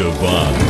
Goodbye.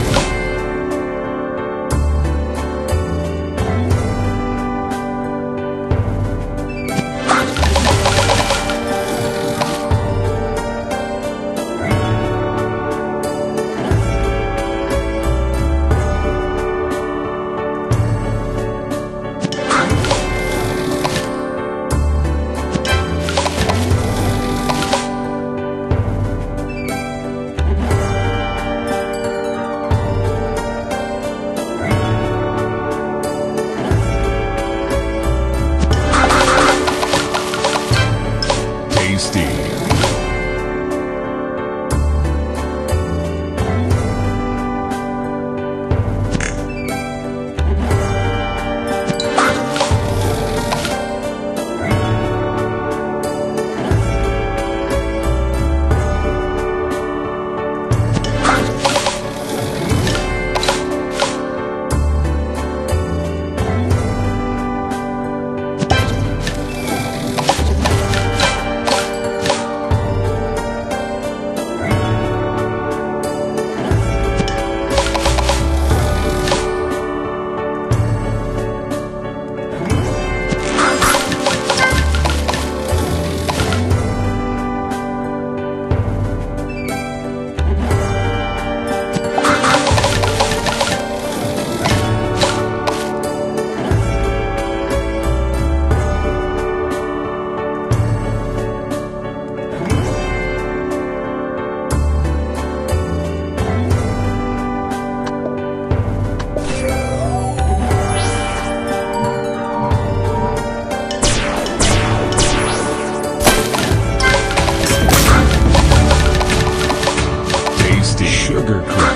Sugar Crush.